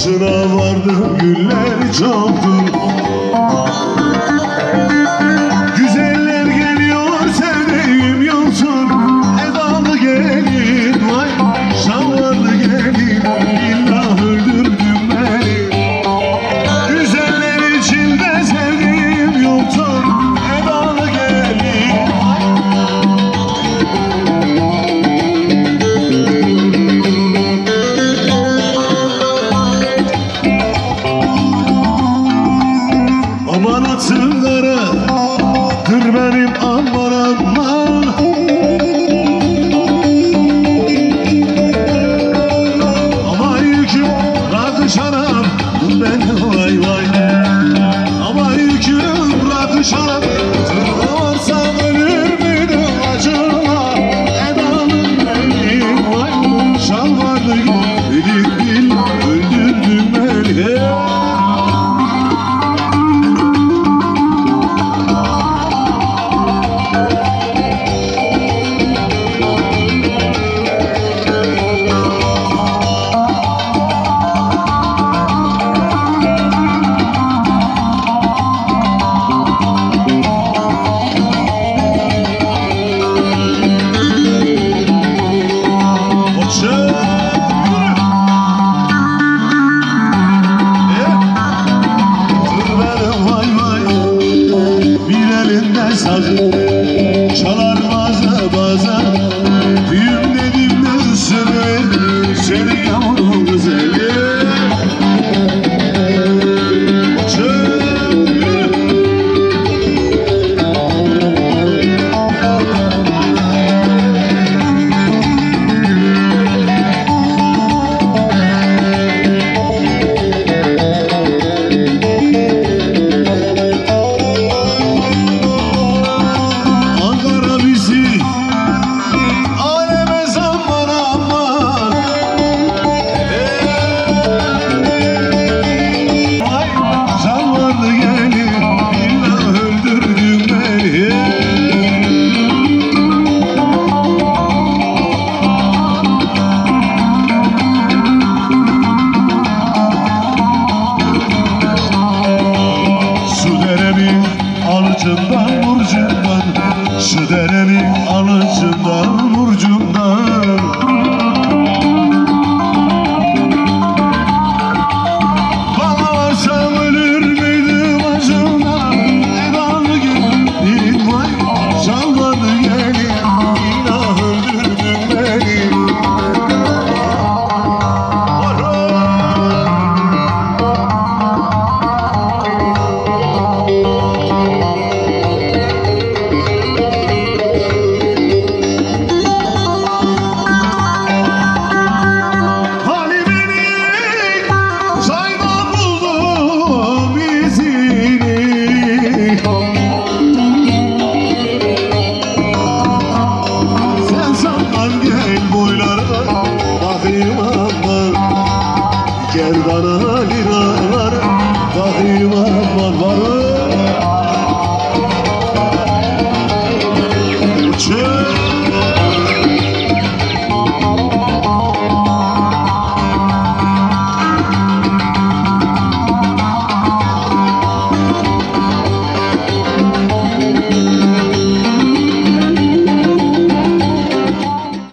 Kuşuna vardım güller çaldım vay vay. Ama yükünü bırakışalım alıcından burcundan Şu deremi alıcından burcundan Lira lira lira Dahil var var var.